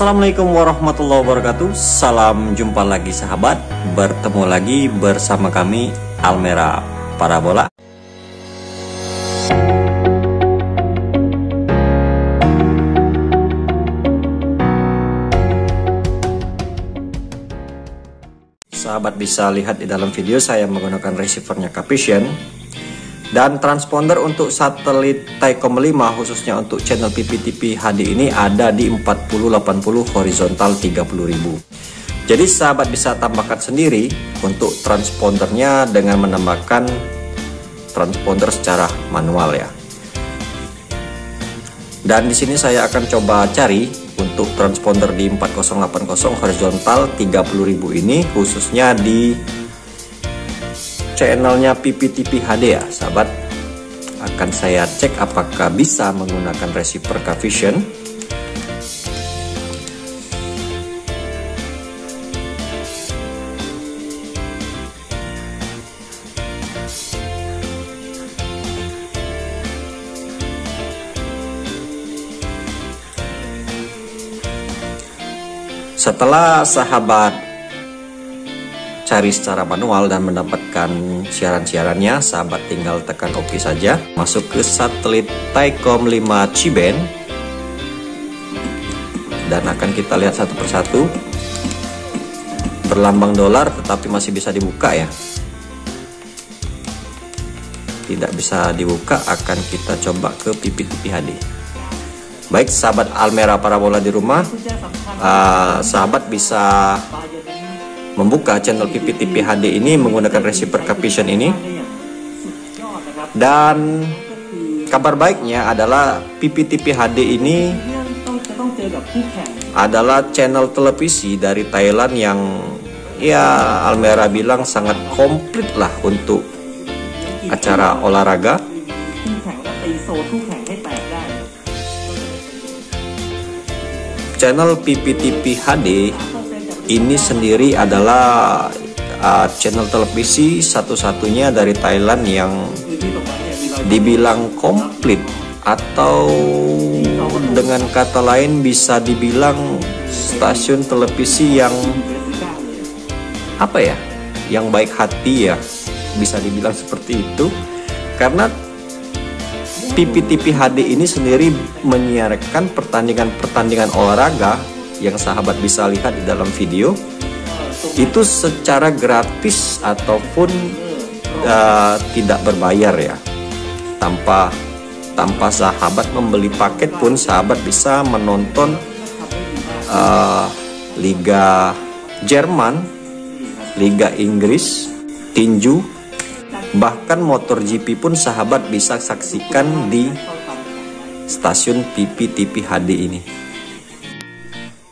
Assalamualaikum warahmatullahi wabarakatuh. Salam jumpa lagi sahabat. Bertemu lagi bersama kami Almera Parabola. Sahabat bisa lihat di dalam video saya menggunakan receivernya Capition dan transponder untuk satelit Thaicom 5 khususnya untuk channel PPTP HD ini ada di 4080 horizontal 30000 jadi sahabat bisa tambahkan sendiri untuk transpondernya dengan menambahkan transponder secara manual ya. Dan di sini saya akan coba cari untuk transponder di 4080 horizontal 30000 ini khususnya di channelnya PPTP HD ya sahabat. Akan saya cek apakah bisa menggunakan receiver Vision setelah sahabat cari secara manual dan mendapatkan siaran-siarannya, sahabat tinggal tekan OK saja. Masuk ke satelit Thaicom 5 C-band. Dan akan kita lihat satu persatu. Berlambang dolar tetapi masih bisa dibuka ya. Tidak bisa dibuka akan kita coba ke PPTP HD. Baik sahabat Almera Parabola di rumah, uh, sahabat bisa membuka channel PPTP HD ini menggunakan receiver Capition ini. Dan kabar baiknya adalah PPTP HD ini adalah channel televisi dari Thailand yang ya Almera bilang sangat komplit lah untuk acara olahraga. Channel PPTP HD ini sendiri adalah uh, channel televisi satu-satunya dari Thailand yang dibilang komplit atau dengan kata lain bisa dibilang stasiun televisi yang apa ya yang baik hati ya bisa dibilang seperti itu. Karena PPTP HD ini sendiri menyiarkan pertandingan-pertandingan olahraga yang sahabat bisa lihat di dalam video itu secara gratis ataupun uh, tidak berbayar ya. Tanpa tanpa sahabat membeli paket pun sahabat bisa menonton uh, Liga Jerman Liga Inggris tinju bahkan motor GP pun sahabat bisa saksikan di stasiun PPTP HD ini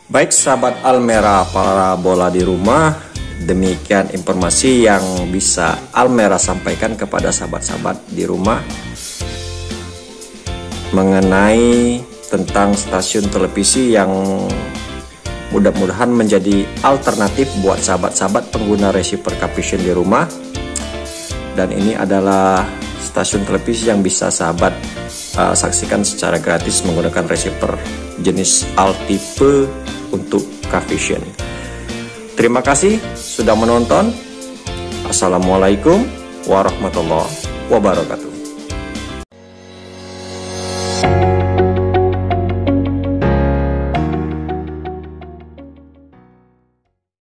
Baik sahabat Almera para bola di rumah, demikian informasi yang bisa Almera sampaikan kepada sahabat-sahabat di rumah mengenai tentang stasiun televisi yang mudah-mudahan menjadi alternatif buat sahabat-sahabat pengguna receiver Capition di rumah. Dan ini adalah stasiun televisi yang bisa sahabat uh, saksikan secara gratis menggunakan receiver jenis Altipe untuk Kavision. Terima kasih sudah menonton. Assalamualaikum warahmatullahi wabarakatuh.